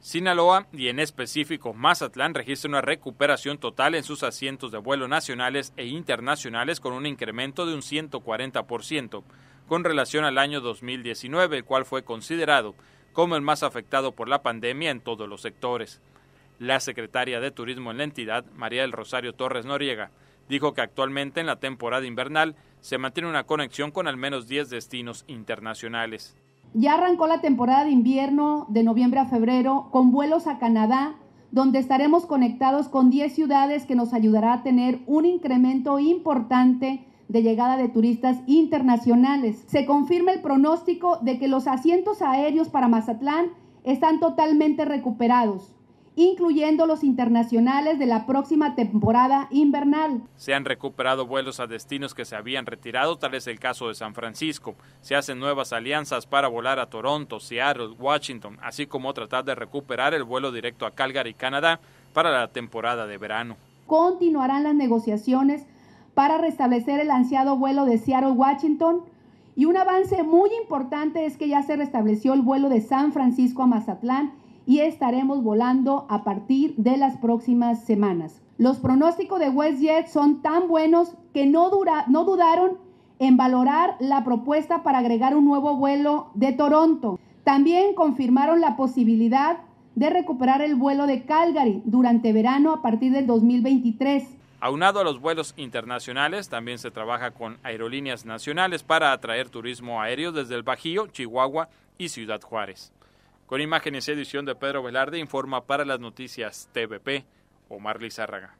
Sinaloa y en específico Mazatlán registra una recuperación total en sus asientos de vuelo nacionales e internacionales con un incremento de un 140% con relación al año 2019, el cual fue considerado como el más afectado por la pandemia en todos los sectores. La secretaria de Turismo en la entidad, María del Rosario Torres Noriega, dijo que actualmente en la temporada invernal se mantiene una conexión con al menos 10 destinos internacionales. Ya arrancó la temporada de invierno de noviembre a febrero con vuelos a Canadá, donde estaremos conectados con 10 ciudades que nos ayudará a tener un incremento importante de llegada de turistas internacionales. Se confirma el pronóstico de que los asientos aéreos para Mazatlán están totalmente recuperados incluyendo los internacionales de la próxima temporada invernal. Se han recuperado vuelos a destinos que se habían retirado, tal es el caso de San Francisco. Se hacen nuevas alianzas para volar a Toronto, Seattle, Washington, así como tratar de recuperar el vuelo directo a Calgary, Canadá, para la temporada de verano. Continuarán las negociaciones para restablecer el ansiado vuelo de Seattle, Washington, y un avance muy importante es que ya se restableció el vuelo de San Francisco a Mazatlán y estaremos volando a partir de las próximas semanas. Los pronósticos de WestJet son tan buenos que no, no dudaron en valorar la propuesta para agregar un nuevo vuelo de Toronto. También confirmaron la posibilidad de recuperar el vuelo de Calgary durante verano a partir del 2023. Aunado a los vuelos internacionales, también se trabaja con aerolíneas nacionales para atraer turismo aéreo desde el Bajío, Chihuahua y Ciudad Juárez. Con imágenes y edición de Pedro Velarde, informa para las noticias TVP Omar Lizárraga.